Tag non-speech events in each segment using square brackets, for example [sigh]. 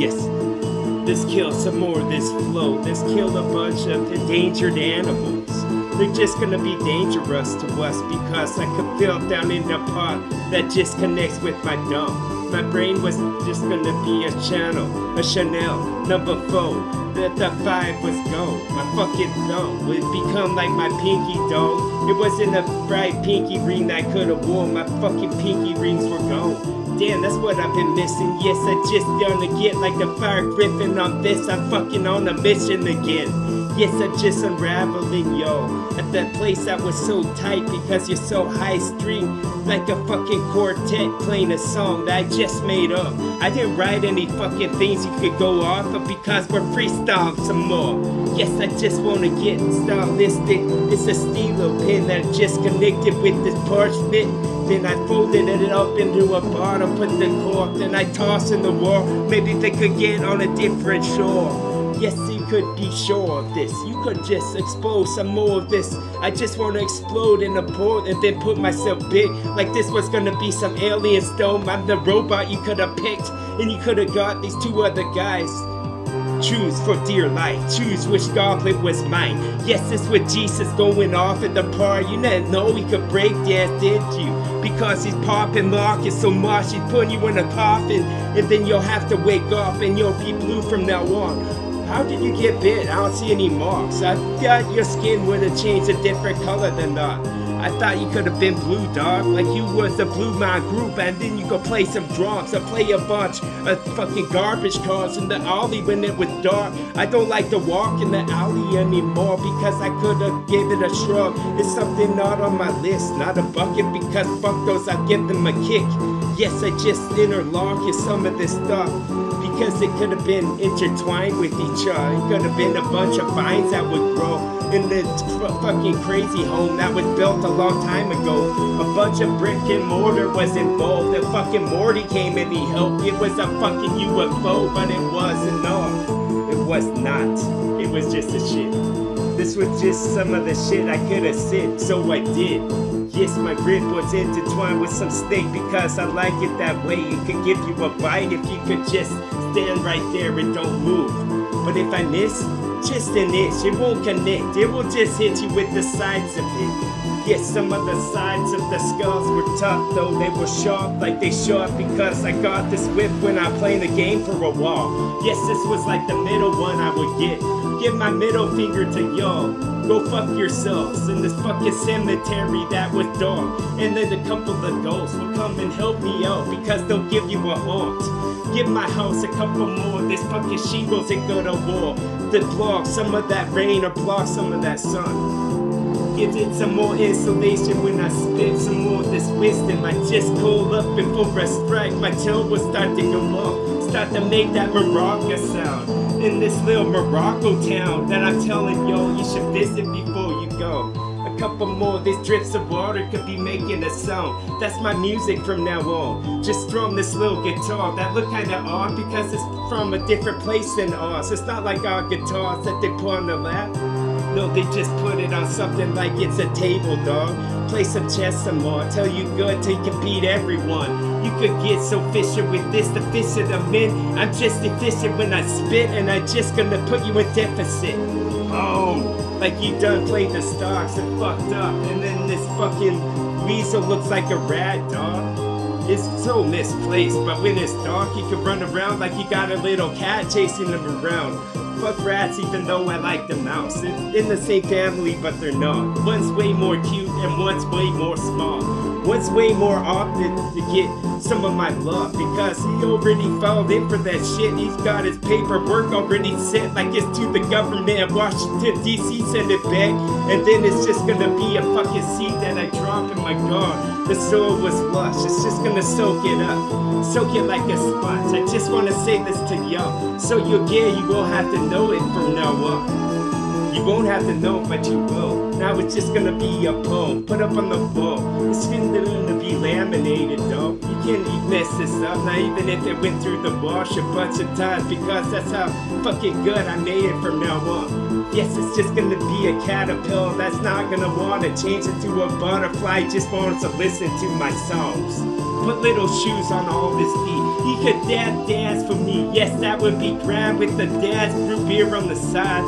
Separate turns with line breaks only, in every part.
Yes. Let's kill some more of this flow. Let's kill a bunch of endangered animals. They're just gonna be dangerous to us because I could feel down in the pot that just connects with my dome. My brain was just gonna be a channel, a Chanel number four. That the five was gone. My fucking thumb would become like my pinky dog. It wasn't a bright pinky ring I could have worn. My fucking pinky rings were gone. Damn, that's what I've been missing. Yes, I just gonna get like the fire griffin on this. I'm fucking on a mission again. Yes, I'm just unraveling, yo. At that place that was so tight because you're so high string. Like a fucking quartet playing a song that I just made up. I didn't write any fucking things you could go off of because we're freestyle some more. Yes, I just wanna get stylistic. It's a stilo pin that just connected with this parchment. Then I folded it up into a bottle, put the cork, then I toss in the wall. Maybe they could get on a different shore. Yes, you could be sure of this. You could just expose some more of this. I just want to explode in a port and then put myself big. Like this was gonna be some alien dome. I'm the robot you could have picked, and you could have got these two other guys. Choose for dear life, choose which goblet was mine. Yes, this with Jesus going off at the party. You didn't know he could break dance, did you? Because he's popping lock is so much, he's putting you in a coffin, and then you'll have to wake up and you'll be blue from now on. How did you get bit? I don't see any marks. I thought your skin would have changed a different color than that. I thought you could have been blue, dog. Like you was the Blue Man Group, and then you could play some drums or play a bunch of fucking garbage cars in the alley when it was dark. I don't like to walk in the alley anymore because I could have given it a shrug. It's something not on my list, not a bucket because fuck those, I'll give them a kick. Yes, I just interlock some of this stuff because it could have been intertwined with each other. It could have been a bunch of vines that would grow in this fucking crazy home that was built a long time ago. A bunch of brick and mortar was involved. And fucking Morty came and he helped. It was a fucking UFO, but it wasn't. No, it was not. It was just a shit. This was just some of the shit I could have said, so I did. Yes, my grid was intertwined with some snake because I like it that way. It could give you a bite if you could just stand right there and don't move. But if I miss, just an inch, it won't connect. It will just hit you with the sides of it. Yes, some of the sides of the skulls were tough, though they were sharp like they sharp because I got this whip when I played the game for a while. Yes, this was like the middle one I would get. Give my middle finger to y'all. Go fuck yourselves in this fucking cemetery that was dark. And then a couple of ghosts will come and help me out because they'll give you a haunt. Give my house a couple more. This fucking shingles and go to war. To block some of that rain or block some of that sun. Give it some more insulation when I spit some more of this wisdom. I just call up before I strike. My tail will start to go up. Start to make that maraca sound in this little Morocco town that I'm telling y'all you should visit before you go. A couple more, these drips of water could be making a sound. That's my music from now on. Just strum this little guitar. That look kinda odd because it's from a different place than ours. It's not like our guitars that they put on the lap. No, they just put it on something like it's a table, dog. Play some chess some more. Tell you good till you can beat everyone. You could get so fishy with this, the fish of the men. I'm just efficient when I spit, and I just gonna put you in deficit. Boom! Like you done played the stocks and fucked up, and then this fucking weasel looks like a rat, dog. It's so misplaced, but when it's dark, you can run around like you got a little cat chasing them around. Fuck rats, even though I like the mouse. It's in the same family, but they're not. One's way more cute and one's way more small. One's way more often to get some of my love because he already fell in for that shit. He's got his paperwork already sent like it's to the government of Washington DC. Send it back, and then it's just gonna be a fucking seed that I drop in my car. The soil was lush. It's just gonna soak it up, soak it like a sponge. I just wanna say this to y'all, so you get you will have to know it from now on. You won't have to know, but you will. Now it's just gonna be a poem put up on the wall. It's gonna be laminated, though. You can't mess this up, not even if it went through the wash a bunch of times, because that's how fucking good I made it from now on. Yes, it's just gonna be a caterpillar that's not gonna wanna change into a butterfly, just wants to listen to my songs. put little shoes on all his feet. He could dab dance for me, yes, that would be grand with the dad's root beer on the side.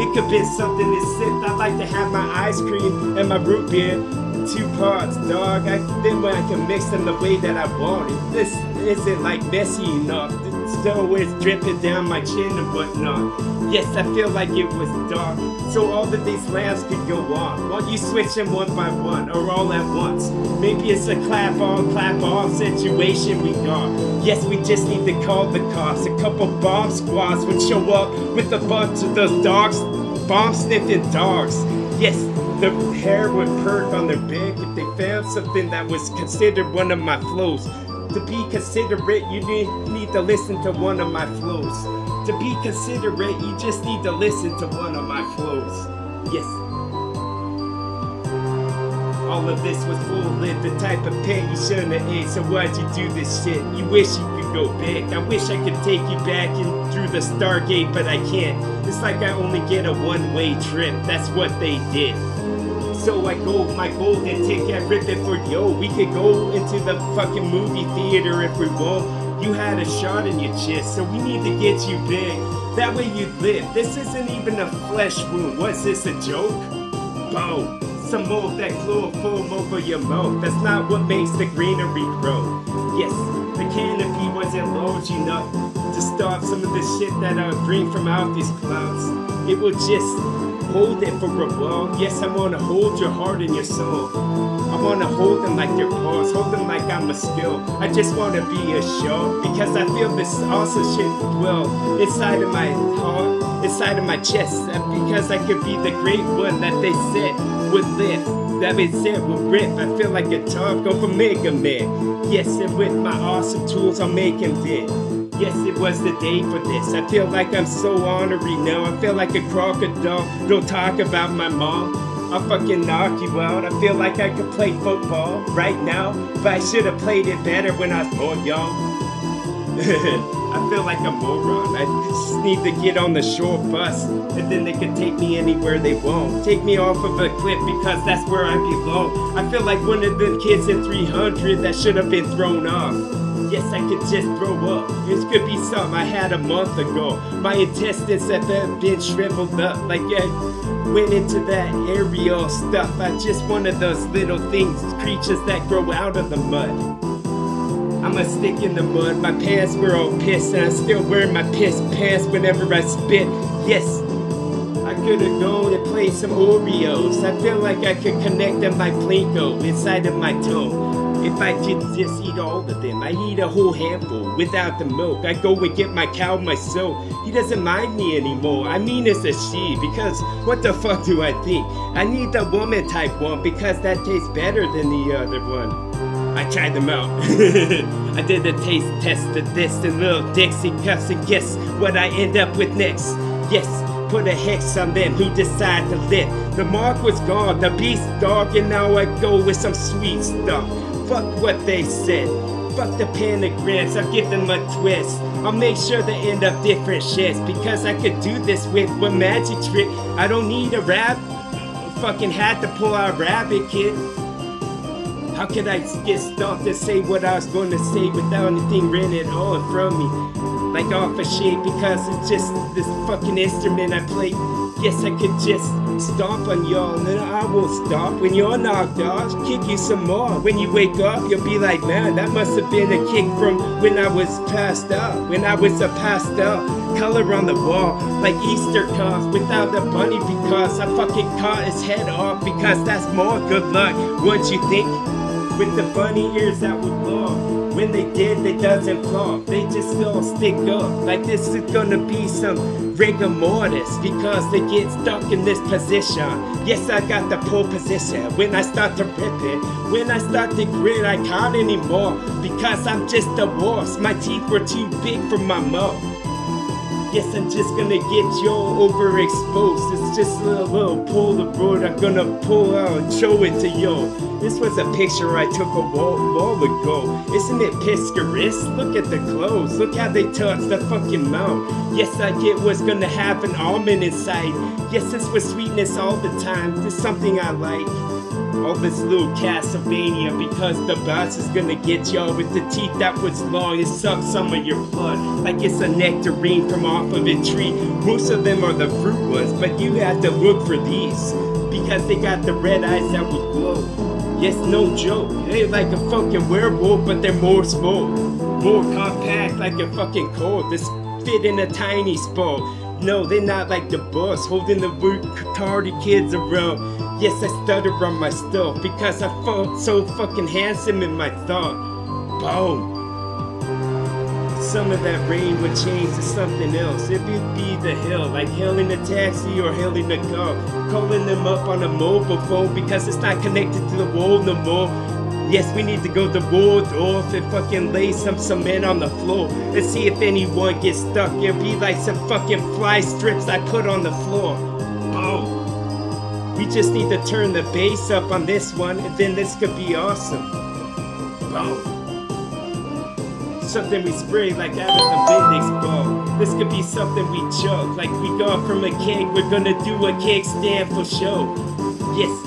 It could be something that sipped. I'd like to have my ice cream and my root beer two parts, dog. I then when I can mix them the way that I want it. This isn't like messy enough. So it's dripping down my chin and whatnot. Yes, I feel like it was dark. So all of these lamps could go on. While you switch them one by one or all at once. Maybe it's a clap on, clap off situation we got. Yes, we just need to call the cops. A couple bomb squads would show up with a bunch of those dogs, bomb sniffing dogs. Yes, the hair would perk on their back if they found something that was considered one of my flows. To be considerate, you need, need to listen to one of my flows. To be considerate, you just need to listen to one of my flows. Yes. All of this was full of the type of pen you shouldn't have ate, so why'd you do this shit? You wish you could go back. I wish I could take you back through the Stargate, but I can't. It's like I only get a one-way trip. That's what they did so I go my golden ticket, rip it for yo. We could go into the fucking movie theater if we want. You had a shot in your chest, so we need to get you big. That way you'd live. This isn't even a flesh wound. Was this a joke? Boom. Some more of that chloroform over your mouth. That's not what makes the greenery grow. Yes, the canopy wasn't large enough to stop some of the shit that I bring from out these clouds. It will just hold it for a while. Yes, I wanna hold your heart and your soul. I wanna hold them like they're paws, hold them like I'm a skill. I just wanna be a show because I feel this awesome shit dwell inside of my heart, inside of my chest. Because I could be the great one that they said would live. That they said would rip. I feel like a talk over Mega Man. Yes, and with my awesome tools, I'll make him. Yes, it was the day for this. I feel like I'm so ornery now. I feel like a crocodile. Don't talk about my mom. I'll fucking knock you out. I feel like I could play football right now, but I should have played it better when I was born young. [laughs] I feel like a moron. I just need to get on the short bus, and then they can take me anywhere they want. Take me off of a cliff because that's where I belong. I feel like one of the kids in 300 that should have been thrown off. Yes, I could just throw up. This could be something I had a month ago. My intestines have been shriveled up like I went into that aerial stuff. I just one of those little things, creatures that grow out of the mud. I'm a stick in the mud. My pants were all pissed, and I still wear my piss pants whenever I spit. Yes, I could have gone and played some Oreos. I feel like I could connect them like Plinko inside of my toe. If I could just eat all of them, I eat a whole handful without the milk. I go and get my cow myself. He doesn't mind me anymore. I mean, it's a she because what the fuck do I think? I need the woman type one because that tastes better than the other one. I tried them out. [laughs] I did the taste test of this and little Dixie cups, and guess what I end up with next? Yes, put a hex on them who decide to live. The mark was gone, the beast dog, and now I go with some sweet stuff. Fuck what they said. Fuck the pentagrams, I'll give them a twist. I'll make sure they end up different shits because I could do this with one magic trick. I don't need a rap. Fucking had to pull out rabbit kid. How could I get stopped to say what I was to say without anything written all from me? Like off a shape because it's just this fucking instrument I play. Yes, I could just stomp on y'all, and I won't stop. When you're knocked off, kick you some more. When you wake up, you'll be like, man, that must have been a kick from when I was passed out. When I was a passed out, color on the wall, like Easter cars without the bunny because I fucking cut his head off because that's more good luck. What you think with the bunny ears that would blow. When they did, they doesn't flop. They just all stick up. Like this is gonna be some rigor mortis because they get stuck in this position. Yes, I got the pole position. When I start to rip it, when I start to grit, I can't anymore because I'm just a horse. My teeth were too big for my mouth. Yes, I'm just gonna get y'all overexposed. It's just a little Polaroid I'm gonna pull out and show it to y'all. This was a picture I took a while, while ago. Isn't it piscarous? Look at the clothes. Look how they touch the fucking mouth. Yes, I get what's gonna have an almond inside. Yes, this was sweetness all the time. This something I like. All this little Castlevania because the boss is gonna get y'all with the teeth that was long It suck some of your blood like it's a nectarine from off of a tree. Most of them are the fruit ones, but you have to look for these because they got the red eyes that would glow. Yes, no joke. They're like a fucking werewolf, but they're more small, more compact, like a fucking cold. This fit in a tiny spot. No, they're not like the boss holding the retarded kids around. Yes, I stutter on my stuff because I felt so fucking handsome in my thought. Boom. Some of that rain would change to something else. It would be the hell, like hailing a taxi or hailing a car. Calling them up on a mobile phone because it's not connected to the wall no more. Yes, we need to go to Waldorf and fucking lay some cement on the floor and see if anyone gets stuck. It'll be like some fucking fly strips I put on the floor. Boom. We just need to turn the bass up on this one, and then this could be awesome. Boom. Something we spray like out of the Bendix ball. This could be something we chug, like we got from a keg. We're gonna do a keg stand for show. Yes,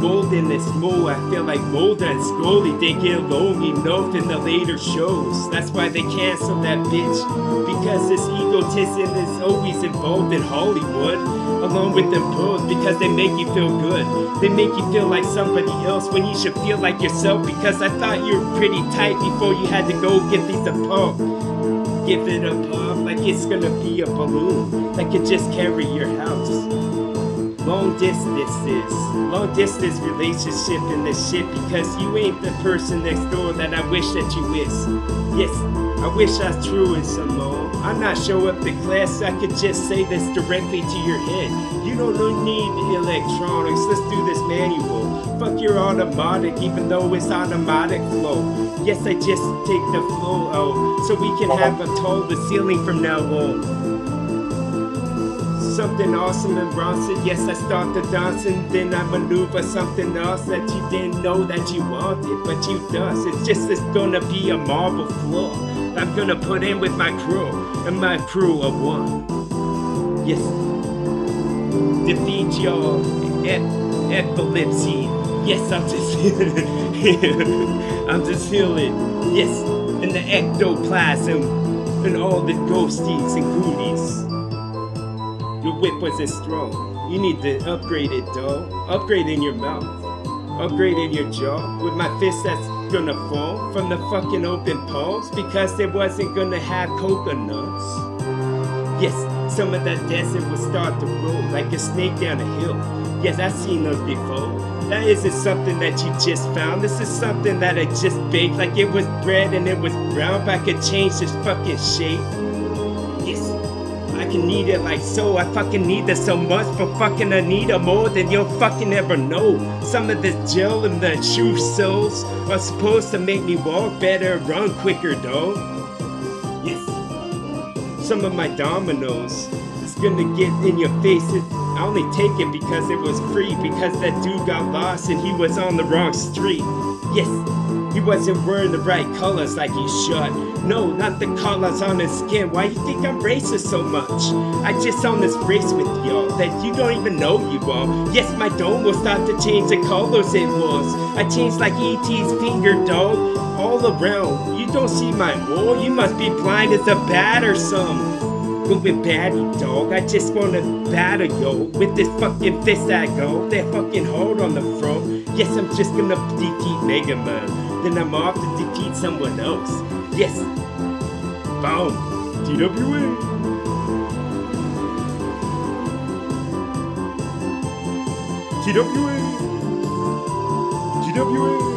mold in this mold. I feel like Mulder and Scully, they get along enough in the later shows. That's why they canceled that bitch. Because this egotism is always involved in Hollywood, along with them pros, because they make you feel good. They make you feel like somebody else when you should feel like yourself. Because I thought you were pretty tight before you had to go get these a pump. Give it a pump like it's gonna be a balloon that could just carry your house long distances, long distance relationship in this shit because you ain't the person next door that I wish that you is. Yes, I wish I was true in some more. I'm not show up to class, I could just say this directly to your head. You don't need electronics, let's do this manual. Fuck your automatic, even though it's automatic flow. Yes, I just take the flow out so we can have a taller ceiling from now on something awesome and Bronson. Yes, I start the dancing, then I maneuver something else that you didn't know that you wanted, but you does. It's just it's gonna be a marble floor. I'm gonna put in with my crew, and my crew of one. Yes, defeat your ep- epilepsy. Yes, I'm just [laughs] I'm just healing. Yes, in the ectoplasm and all the ghosties and goonies. Your whip wasn't strong. You need to upgrade it, though. Upgrade in your mouth. Upgrade in your jaw. With my fist that's gonna fall from the fucking open palms because they wasn't gonna have coconuts. Yes, some of that desert will start to roll like a snake down a hill. Yes, I've seen those before. That isn't something that you just found. This is something that I just baked like it was bread and it was brown, but I could change this fucking shape fucking need it like so. I fucking need this so much but fucking Anita more than you'll fucking ever know. Some of this gel and the shoe soles are supposed to make me walk better, run quicker, though. Yes. Some of my dominoes is gonna get in your face. I only take it because it was free, because that dude got lost and he was on the wrong street. Yes. He wasn't wearing the right colors like he should. No, not the colors on his skin. Why you think I'm racist so much? I just on this race with y'all that you don't even know you are. Yes, my dome will start to change the colors it was. I changed like E.T.'s finger, dog. All around. You don't see my wall. You must be blind as a bat or some moving batty, dog. I just wanna batter yo with this fucking fist I go. That fucking hold on the front. Yes, I'm just gonna defeat Mega Man then I'm off to defeat someone else. Yes! TWA! TWA!